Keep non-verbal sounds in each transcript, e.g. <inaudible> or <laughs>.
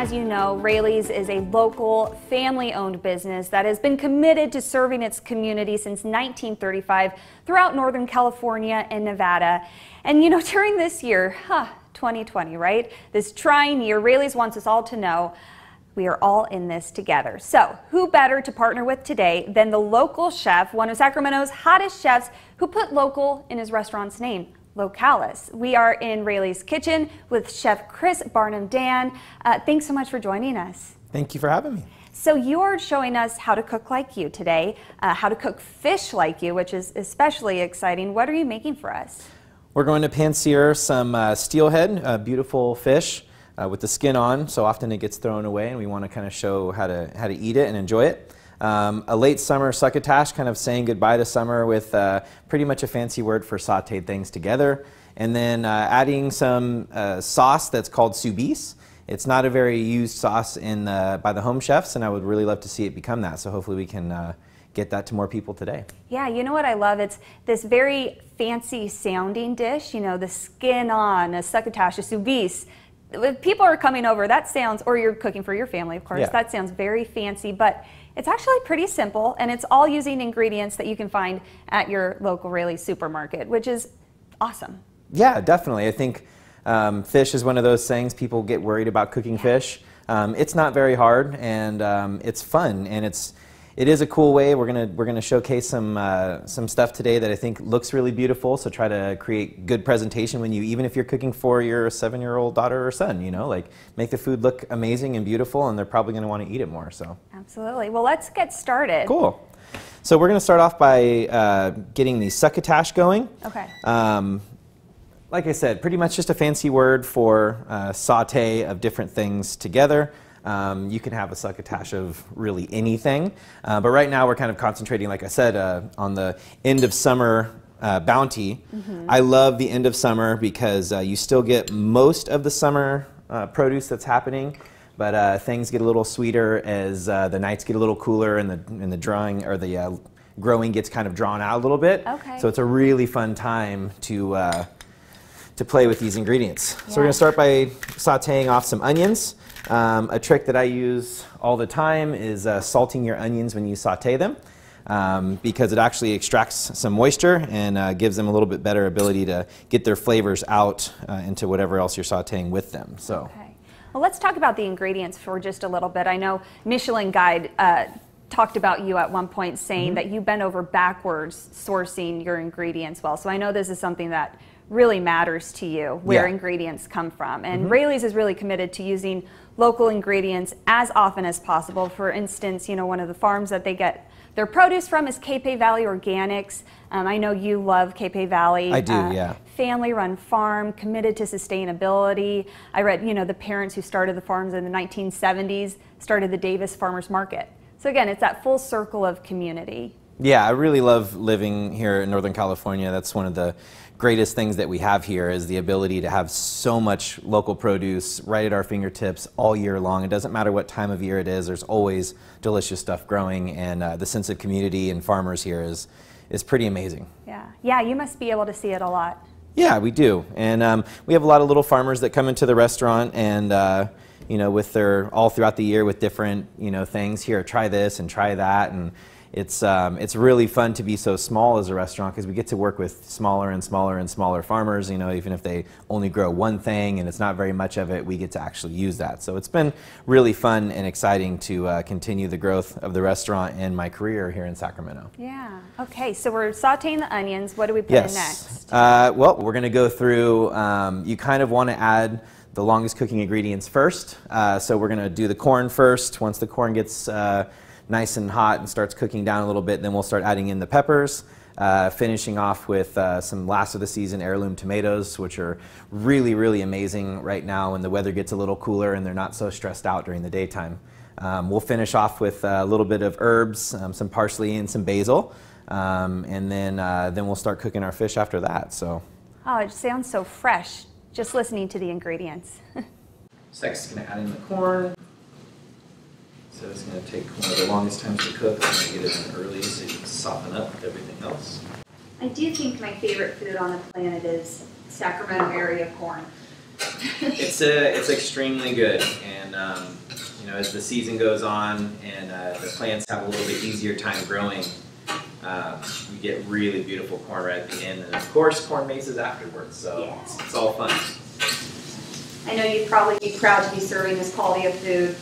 as you know, Raley's is a local family owned business that has been committed to serving its community since 1935 throughout Northern California and Nevada. And you know, <laughs> during this year, huh, 2020, right? This trying year, Raley's wants us all to know we are all in this together. So, who better to partner with today than the local chef, one of Sacramento's hottest chefs who put local in his restaurant's name? Localis. We are in Raley's kitchen with Chef Chris Barnum-Dann. Uh, thanks so much for joining us. Thank you for having me. So you're showing us how to cook like you today, uh, how to cook fish like you, which is especially exciting. What are you making for us? We're going to pan sear some uh, steelhead, uh, beautiful fish uh, with the skin on. So often it gets thrown away, and we want to kind of show how to how to eat it and enjoy it. Um, a late summer succotash, kind of saying goodbye to summer with uh, pretty much a fancy word for sauteed things together. And then uh, adding some uh, sauce that's called soubise. It's not a very used sauce in the, by the home chefs, and I would really love to see it become that. So hopefully we can uh, get that to more people today. Yeah, you know what I love? It's this very fancy sounding dish, you know, the skin on, a succotash, a soubise. If people are coming over, that sounds, or you're cooking for your family, of course, yeah. that sounds very fancy, but it's actually pretty simple and it's all using ingredients that you can find at your local Raley supermarket, which is awesome. Yeah, definitely. I think um, fish is one of those things people get worried about cooking yeah. fish. Um, it's not very hard and um, it's fun and it's it is a cool way. We're gonna we're gonna showcase some uh, some stuff today that I think looks really beautiful. So try to create good presentation when you even if you're cooking for your seven year old daughter or son. You know, like make the food look amazing and beautiful, and they're probably gonna want to eat it more. So absolutely. Well, let's get started. Cool. So we're gonna start off by uh, getting the succotash going. Okay. Um, like I said, pretty much just a fancy word for uh, saute of different things together. Um, you can have a succotash of really anything. Uh, but right now we're kind of concentrating, like I said, uh, on the end of summer uh, bounty. Mm -hmm. I love the end of summer because uh, you still get most of the summer uh, produce that's happening. But uh, things get a little sweeter as the nights get a little cooler and the, and the drawing or the growing gets kind of drawn out a little bit. Okay. So it's a really fun time to to play with these ingredients. Yeah. So we're going to start by sauteing off some onions. Um, a trick that I use all the time is uh, salting your onions when you saute them um, because it actually extracts some moisture and uh, gives them a little bit better ability to get their flavors out uh, into whatever else you're sauteing with them. So. Okay. Well, let's talk about the ingredients for just a little bit. I know Michelin Guide uh, talked about you at one point saying mm -hmm. that you bent over backwards sourcing your ingredients well. So I know this is something that really matters to you where yeah. ingredients come from. And mm -hmm. Raley's is really committed to using local ingredients as often as possible. For instance, you know, one of the farms that they get their produce from is Capay Valley Organics. Um, I know you love Capay Valley. I do, uh, yeah. Family-run farm, committed to sustainability. I read, you know, the parents who started the farms in the 1970s started the Davis Farmers Market. So again, it's that full circle of community. Yeah, I really love living here in Northern California. That's one of the greatest things that we have here is the ability to have so much local produce right at our fingertips all year long. It doesn't matter what time of year it is, there's always delicious stuff growing and uh, the sense of community and farmers here is, is pretty amazing. Yeah, yeah, you must be able to see it a lot. Yeah, we do. And um, we have a lot of little farmers that come into the restaurant and uh, you know, with their all throughout the year with different, you know, things here, try this and try that. And it's, um, it's really fun to be so small as a restaurant because we get to work with smaller and smaller and smaller farmers. You know, even if they only grow one thing and it's not very much of it, we get to actually use that. So it's been really fun and exciting to uh, continue the growth of the restaurant and my career here in Sacramento. Yeah. Okay. So we're sauteing the onions. What do we put yes. in next? Uh, well, we're going to go through. Um, you kind of want to add the longest cooking ingredients first. Uh, so we're going to do the corn first. Once the corn gets uh, nice and hot and starts cooking down a little bit, then we'll start adding in the peppers. Uh, finishing off with uh, some last of the season heirloom tomatoes, which are really, really amazing right now when the weather gets a little cooler and they're not so stressed out during the daytime. Um, we'll finish off with a little bit of herbs, um, some parsley and some basil, um, and then, uh, then we'll start cooking our fish after that. So. Oh, it sounds so fresh just listening to the ingredients. <laughs> so next, going to add in the corn. So it's going to take one of the longest times to cook. I'm going to get it in early so you can soften up with everything else. I do think my favorite food on the planet is Sacramento area corn. it's a, it's extremely good, and um, you know as the season goes on and uh, the plants have a little bit easier time growing, uh, you get really beautiful corn right at the end, and of course corn mazes afterwards. So Yeah. it's, it's all fun. I know you'd probably be proud to be serving this quality of food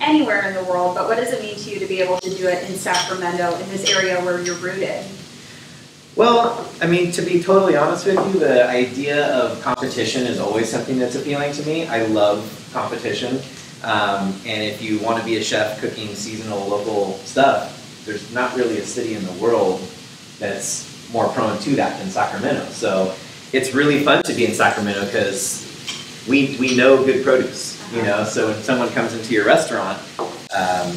anywhere in the world, but what does it mean to you to be able to do it in Sacramento, in this area where you're rooted? Well, I mean, to be totally honest with you, the idea of competition is always something that's appealing to me. I love competition. Um, and if you want to be a chef cooking seasonal local stuff, there's not really a city in the world that's more prone to that than Sacramento. So it's really fun to be in Sacramento because we, we know good produce, you know. So when someone comes into your restaurant, um,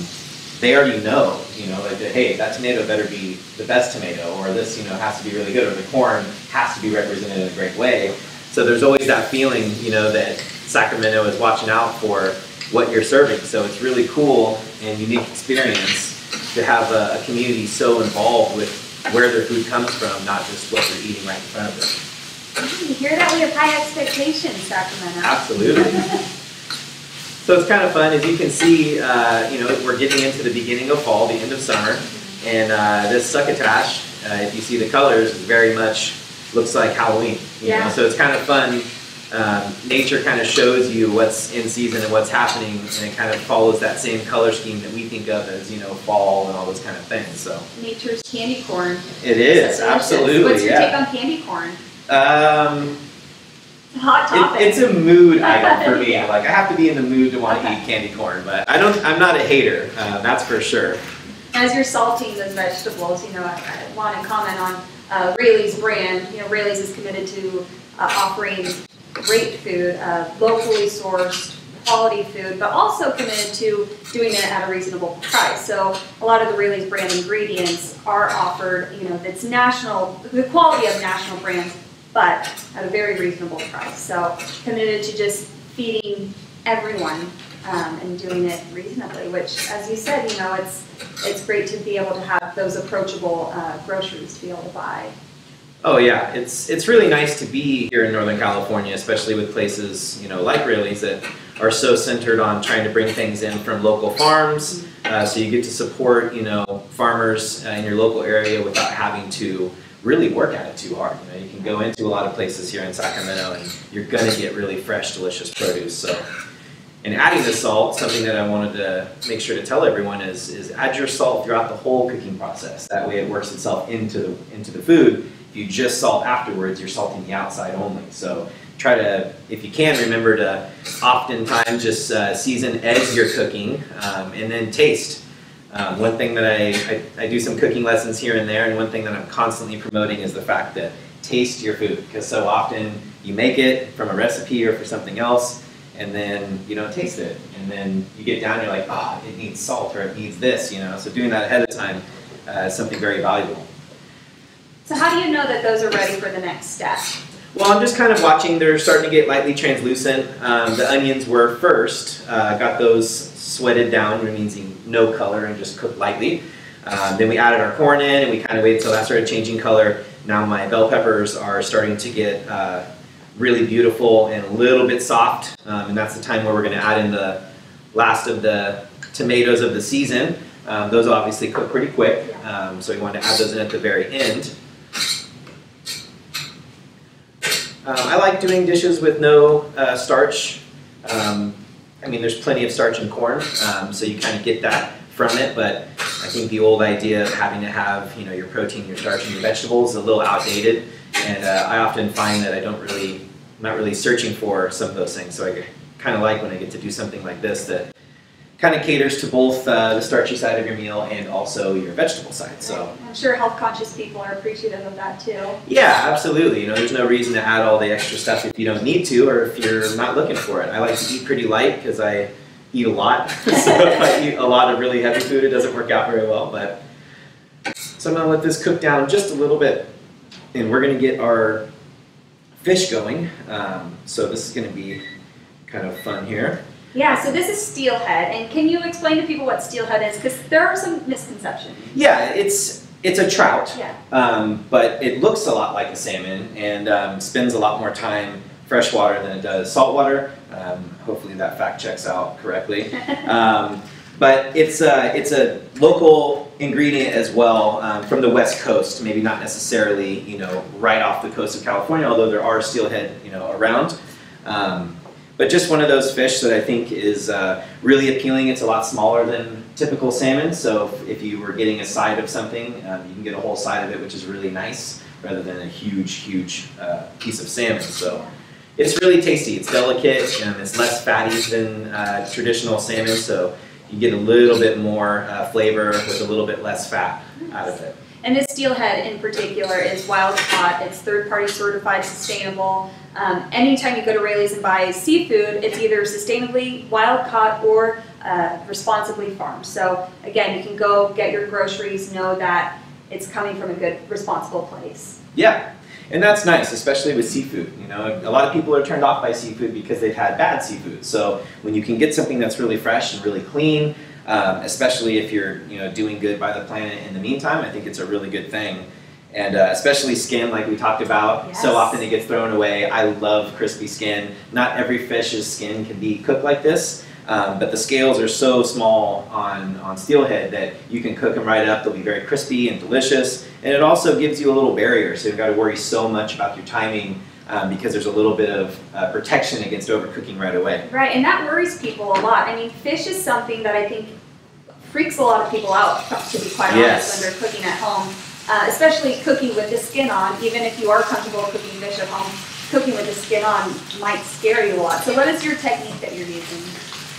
they already know, you know, like, hey, that tomato better be the best tomato, or this, you know, has to be really good, or the corn has to be represented in a great way. So there's always that feeling, you know, that Sacramento is watching out for what you're serving. So it's really cool and unique experience to have a, a community so involved with where their food comes from, not just what they're eating right in front of them. You hear that? We have high expectations, Sacramento. Absolutely. <laughs> So it's kind of fun, as you can see, uh, you know, we're getting into the beginning of fall, the end of summer, and uh, this succotash, uh, if you see the colors, very much looks like Halloween. You Yeah. know? So it's kind of fun. Um, nature kind of shows you what's in season and what's happening, and it kind of follows that same color scheme that we think of as, you know, fall and all those kind of things. So Nature's candy corn. it is, absolutely, What's your yeah. take on candy corn? Um, Hot topic. It, it's a mood item for me. Yeah. <laughs> Like I have to be in the mood to want to Okay. eat candy corn, but I don't. I'm not a hater. Uh, that's for sure. As you're salting those vegetables, you know, I, I want to comment on uh, Raley's brand. You know, Raley's is committed to uh, offering great food, uh, locally sourced, quality food, but also committed to doing it at a reasonable price. So a lot of the Raley's brand ingredients are offered, you know, that's national, the quality of national brands, but at a very reasonable price. So committed to just feeding everyone um, and doing it reasonably, which, as you said, you know, it's it's great to be able to have those approachable uh, groceries to be able to buy. Oh yeah, it's it's really nice to be here in Northern California, especially with places you know like Raley's that are so centered on trying to bring things in from local farms. Uh, so you get to support you know farmers uh, in your local area without having to really work at it too hard. You know, you can go into a lot of places here in Sacramento and you're gonna get really fresh, delicious produce. So. And adding the salt, something that I wanted to make sure to tell everyone is, is add your salt throughout the whole cooking process. That way it works itself into the, into the food. If you just salt afterwards, you're salting the outside only. So try to, if you can, remember to oftentimes just uh, season as you're cooking um, and then taste. Um, one thing that I, I, I do some cooking lessons here and there, and one thing that I'm constantly promoting is the fact that taste your food. Because so often you make it from a recipe or for something else, and then you don't taste it. And then you get down, and you're like, oh, it needs salt or it needs this, you know. So doing that ahead of time uh, is something very valuable. So how do you know that those are ready for the next step? Well, I'm just kind of watching. They're starting to get lightly translucent. Um, the onions were first. Uh, got those sweated down, which means no color and just cooked lightly. Um, then we added our corn in, and we kind of waited until that started changing color. Now my bell peppers are starting to get uh, really beautiful and a little bit soft, um, and that's the time where we're going to add in the last of the tomatoes of the season. Um, those obviously cook pretty quick, um, so we want to add those in at the very end. Um, I like doing dishes with no uh, starch. Um, I mean, there's plenty of starch in corn, um, so you kind of get that from it. But I think the old idea of having to have, you know, your protein, your starch, and your vegetables is a little outdated. And uh, I often find that I don't really, I'm not really searching for some of those things. So I kind of like when I get to do something like this that kind of caters to both uh, the starchy side of your meal and also your vegetable side. So. I'm sure health conscious people are appreciative of that too. Yeah, absolutely. You know, there's no reason to add all the extra stuff if you don't need to or if you're not looking for it. I like to eat pretty light because I eat a lot. <laughs> so if I eat a lot of really heavy food, it doesn't work out very well. But so I'm gonna let this cook down just a little bit, and we're gonna get our fish going. Um, so this is gonna be kind of fun here. Yeah, so this is steelhead, and can you explain to people what steelhead is? Because there are some misconceptions. Yeah, it's it's a trout. Yeah. Um, but it looks a lot like a salmon and um, spends a lot more time fresh water than it does saltwater. Um, hopefully that fact checks out correctly. <laughs> Um, but it's a, it's a local ingredient as well um, from the west coast, maybe not necessarily you know right off the coast of California, although there are steelhead you know around. Um, but just one of those fish that I think is uh, really appealing. It's a lot smaller than typical salmon, so if, you were getting a side of something, um, you can get a whole side of it, which is really nice, rather than a huge, huge uh, piece of salmon. So it's really tasty. It's delicate, and it's less fatty than uh, traditional salmon, so you get a little bit more uh, flavor with a little bit less fat out of it. And this steelhead in particular is wild caught. It's third party certified sustainable. Um, anytime you go to Raley's and buy seafood, it's either sustainably wild caught or uh, responsibly farmed. So again, you can go get your groceries, know that it's coming from a good, responsible place. Yeah, and that's nice, especially with seafood. You know, a lot of people are turned off by seafood because they've had bad seafood. So when you can get something that's really fresh and really clean, um, especially if you're you know doing good by the planet in the meantime, I think it's a really good thing. And uh, especially skin, like we talked about, Yes. so often it gets thrown away. I love crispy skin. Not every fish's skin can be cooked like this, um, but the scales are so small on, on steelhead that you can cook them right up. They'll be very crispy and delicious. And it also gives you a little barrier, so you've got to worry so much about your timing um, because there's a little bit of uh, protection against overcooking right away. Right, and that worries people a lot. I mean, fish is something that I think freaks a lot of people out, to be quite Yes. honest, when they're cooking at home. Uh, especially cooking with the skin on, even if you are comfortable cooking fish at home, cooking with the skin on might scare you a lot. So what is your technique that you're using?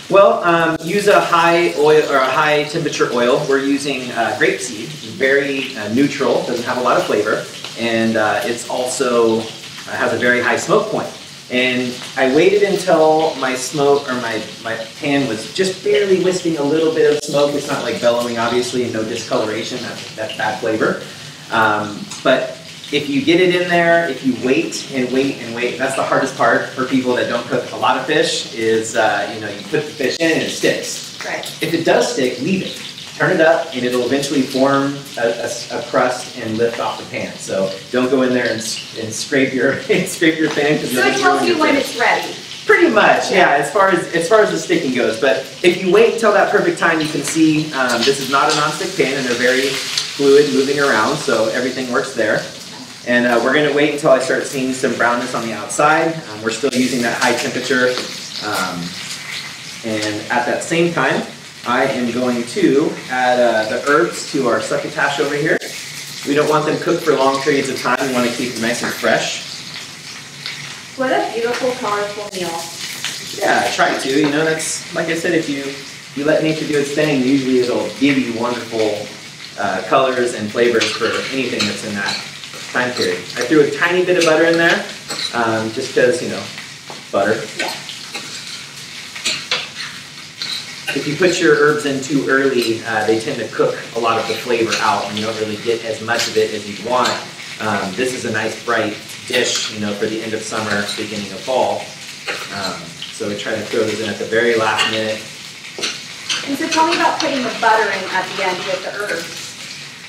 Well, um, use a high oil or a high temperature oil. We're using uh, grapeseed, very uh, neutral, doesn't have a lot of flavor, and uh, it's also uh, has a very high smoke point. And I waited until my smoke or my, my pan was just barely wisping a little bit of smoke. It's not like bellowing, obviously, and no discoloration. That's, that's bad flavor. Um, but if you get it in there, if you wait and wait and wait, that's the hardest part for people that don't cook a lot of fish. Is uh, you know you put the fish in and it sticks. Right. If it does stick, leave it. Turn it up, and it'll eventually form a, a- a crust and lift off the pan. So don't go in there and, and scrape your <laughs> scrape your pan because So it tells you when it's ready. Pretty much, yeah. As far as as far as the sticking goes, but if you wait until that perfect time, you can see um, this is not a nonstick pan, and they're very fluid, moving around, so everything works there. And uh, we're gonna wait until I start seeing some brownness on the outside. Um, we're still using that high temperature, um, and at that same time, I am going to add uh, the herbs to our succotash over here. We don't want them cooked for long periods of time. We want to keep them nice and fresh. What a beautiful, colorful meal. Yeah, I try to. You know, that's like I said. If you you let nature do its thing, usually it'll give you wonderful uh, colors and flavors for anything that's in that time period. I threw a tiny bit of butter in there, um, just because you know, butter. Yeah. If you put your herbs in too early, uh, they tend to cook a lot of the flavor out, and you don't really get as much of it as you'd want. Um, this is a nice bright dish, you know, for the end of summer, beginning of fall. Um, so we try to throw those in at the very last minute. And so tell me about putting the butter in at the end with the herbs.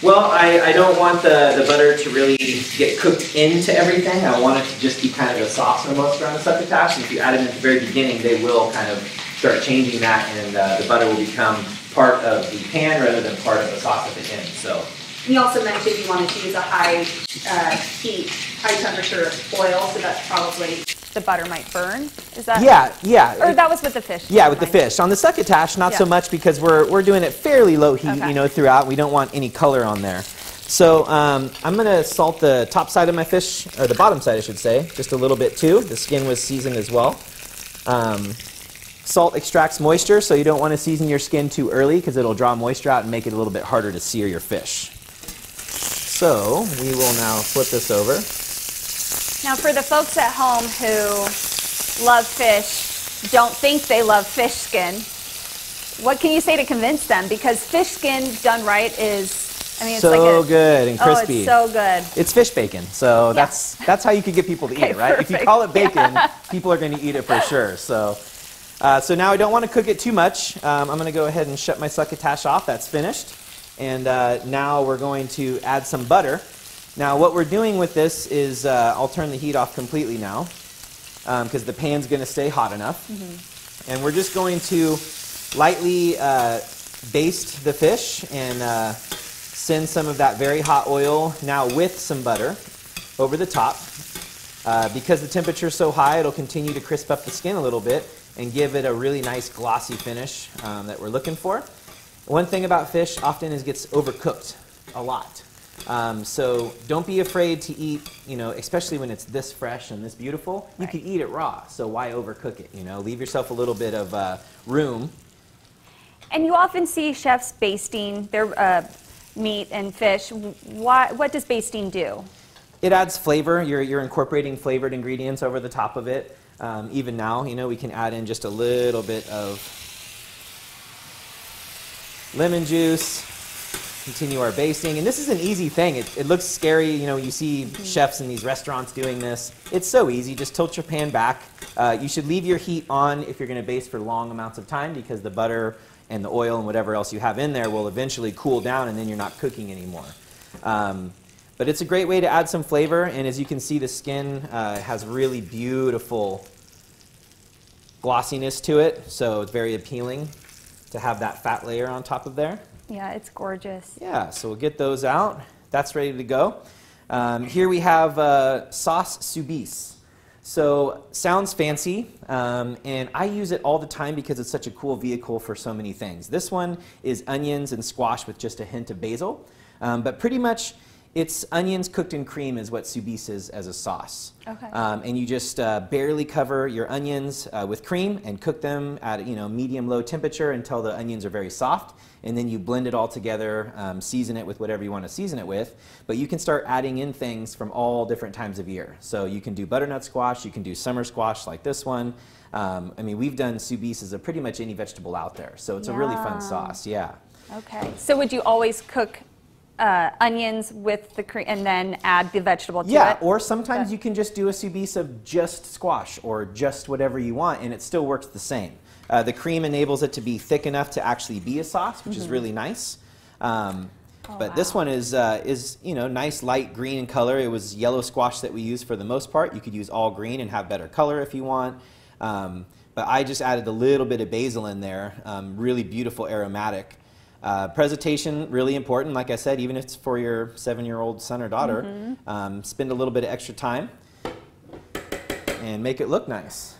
Well, I, I don't want the, the butter to really get cooked into everything. I want it to just be kind of a sauce almost around the succotash. And if you add it at the very beginning, they will kind of start changing that, and uh, the butter will become part of the pan rather than part of the sauce at the end. So And you also mentioned you wanted to use a high uh, heat, high temperature oil, so that's probably. The butter might burn, is that? yeah, yeah. Or that was with the fish? Yeah, with the fish. On the succotash, not so much because we're, we're doing it fairly low heat, Okay. you know, throughout. We don't want any color on there. So um, I'm going to salt the top side of my fish, or the bottom side, I should say, just a little bit too. The skin was seasoned as well. Um, salt extracts moisture, so you don't want to season your skin too early because it'll draw moisture out and make it a little bit harder to sear your fish. So we will now flip this over. Now, for the folks at home who love fish, don't think they love fish skin, what can you say to convince them? Because fish skin done right is, I mean, it's so like a. good and crispy. Oh, it's so good. It's fish bacon, so that's that's how you could get people to eat <laughs> it, right? If you call it <laughs> bacon, people are going to eat it for sure. So, uh, so now I don't want to cook it too much. Um, I'm going to go ahead and shut my succotash off. That's finished, and uh, now we're going to add some butter. Now, what we're doing with this is uh, I'll turn the heat off completely now. because the pan's going to stay hot enough. And we're just going to lightly uh, baste the fish and uh, send some of that very hot oil now with some butter over the top. Uh, because the temperature is so high, it'll continue to crisp up the skin a little bit and give it a really nice glossy finish um, that we're looking for. One thing about fish often is it gets overcooked a lot. Um, so don't be afraid to eat, you know, especially when it's this fresh and this beautiful. You Right. could eat it raw, so why overcook it? You know, leave yourself a little bit of uh, room. And you often see chefs basting their uh, meat and fish. Why, what does basting do? It adds flavor. You're, you're incorporating flavored ingredients over the top of it. Um, even now, you know, we can add in just a little bit of lemon juice, continue our basting. And this is an easy thing. It, it looks scary, you know, you see chefs in these restaurants doing this. It's so easy. Just tilt your pan back. Uh, you should leave your heat on if you're going to baste for long amounts of time because the butter and the oil and whatever else you have in there will eventually cool down and then you're not cooking anymore. Um, but it's a great way to add some flavor, and as you can see, the skin uh, has really beautiful glossiness to it, so it's very appealing to have that fat layer on top of there. Yeah, it's gorgeous. Yeah, so we'll get those out. That's ready to go. Um, here we have uh, sauce soubise. So sounds fancy, um, and I use it all the time because it's such a cool vehicle for so many things. This one is onions and squash with just a hint of basil, um, but pretty much it's onions cooked in cream is what soubise is as a sauce. Okay. Um, and you just uh, barely cover your onions uh, with cream and cook them at you know medium low temperature until the onions are very soft. And then you blend it all together, um, season it with whatever you want to season it with. But you can start adding in things from all different times of year. So you can do butternut squash, you can do summer squash like this one. Um, I mean, we've done soubises of pretty much any vegetable out there. So it's a really fun sauce. Yeah. Okay. So would you always cook uh, onions with the cream and then add the vegetable to Yeah, it? Yeah, or sometimes you can just do a soubise of just squash or just whatever you want, and it still works the same. Uh, the cream enables it to be thick enough to actually be a sauce, which is really nice. Um, Oh, but this one is uh, is you know nice light green in color. It was yellow squash that we used for the most part. You could use all green and have better color if you want. Um, but I just added a little bit of basil in there. Um, really beautiful aromatic. Uh, presentation really important. Like I said, even if it's for your seven-year-old son or daughter, Mm-hmm. um, spend a little bit of extra time and make it look nice.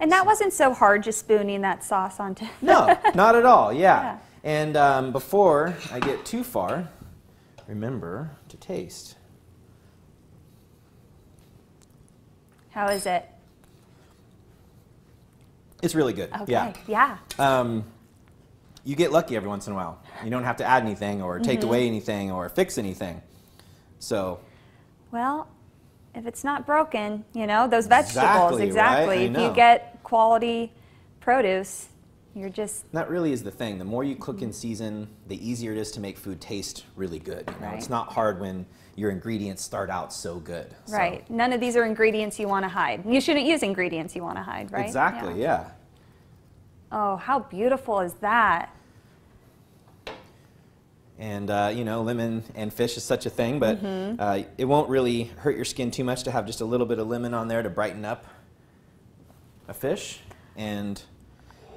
And that wasn't so hard, just spooning that sauce onto. <laughs> No, not at all. Yeah. Yeah. And um, before I get too far, remember to taste. How is it? It's really good. Okay. Yeah. Yeah. Um, you get lucky every once in a while. You don't have to add anything or take Mm-hmm. away anything or fix anything. So Well, if it's not broken, you know, those vegetables, Exactly, exactly. I If you get quality produce, you're just that really is the thing. The more you cook in season, the easier it is to make food taste really good. You know, it's not hard when your ingredients start out so good. So- right. None of these are ingredients you want to hide. You shouldn't use ingredients you want to hide, right? Exactly. yeah. Oh, how beautiful is that? And uh, you know, lemon and fish is such a thing, but Mm-hmm. uh, it won't really hurt your skin too much to have just a little bit of lemon on there to brighten up a fish. And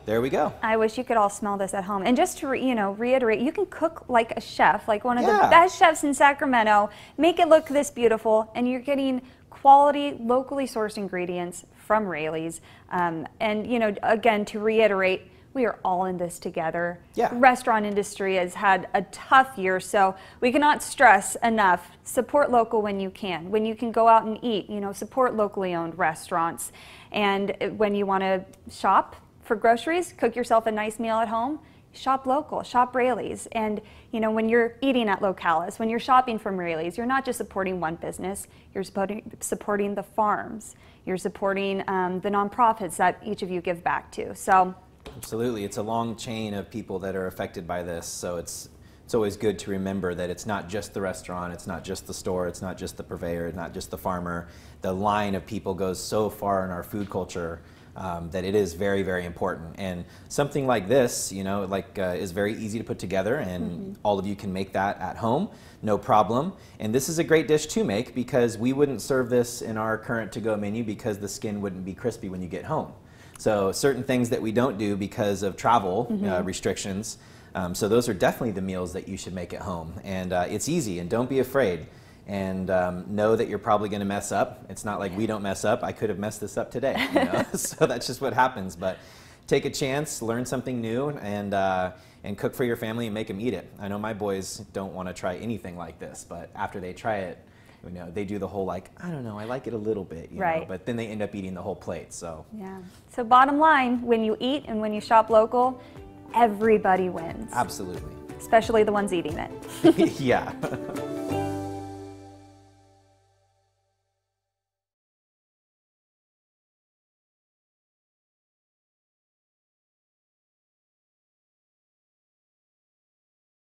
there we go. I wish you could all smell this at home. And just to re, you know reiterate, you can cook like a chef, like one of Yeah. the best chefs in Sacramento. Make it look this beautiful, and you're getting quality, locally sourced ingredients from Raley's. Um, and you know, again, to reiterate, we are all in this together. Yeah. The restaurant industry has had a tough year, so we cannot stress enough. Support local when you can. When you can go out and eat, you know, support locally owned restaurants. And when you want to shop for groceries, cook yourself a nice meal at home. Shop local, shop Raley's. And you know, when you're eating at Localis, when you're shopping from Raley's, you're not just supporting one business, you're supporting, supporting the farms. You're supporting um, the nonprofits that each of you give back to. So Absolutely. It's a long chain of people that are affected by this. So it's it's always good to remember that it's not just the restaurant, it's not just the store, it's not just the purveyor, it's not just the farmer. The line of people goes so far in our food culture Um, that it is very, very important. And something like this, you know, like uh, is very easy to put together, and all of you can make that at home, no problem. And this is a great dish to make because we wouldn't serve this in our current to-go menu because the skin wouldn't be crispy when you get home. So certain things that we don't do because of travel uh, restrictions. Um, so those are definitely the meals that you should make at home. And uh, it's easy, and don't be afraid. And um, know that you're probably going to mess up. It's not like we don't mess up. I could have messed this up today. You know? <laughs> <laughs> so that's just what happens. But take a chance, learn something new, and uh, and cook for your family and make them eat it. I know my boys don't want to try anything like this, but after they try it, you know, they do the whole like, I don't know, I like it a little bit, you know, Right. but then they end up eating the whole plate. So Yeah. So bottom line, when you eat and when you shop local, everybody wins, absolutely, especially the ones eating it. <laughs> yeah.